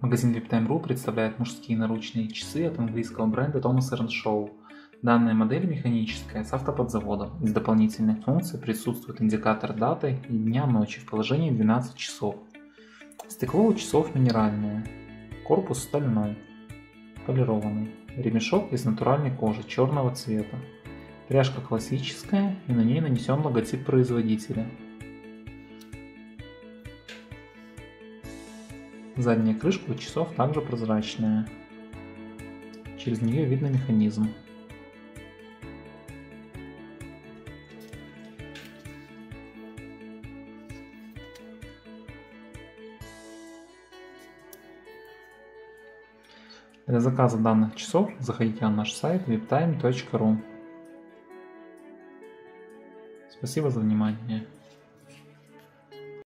Магазин VIPTime.ru представляет мужские наручные часы от английского бренда Thomas Shaw. Данная модель механическая с автоподзаводом. Из дополнительных функций присутствует индикатор даты и дня ночи в положении 12 часов. Стекло у часов минеральное. Корпус стальной, полированный. Ремешок из натуральной кожи черного цвета. Пряжка классическая и на ней нанесен логотип производителя. Задняя крышка у часов также прозрачная. Через нее видно механизм. Для заказа данных часов заходите на наш сайт webtime.ru. Спасибо за внимание.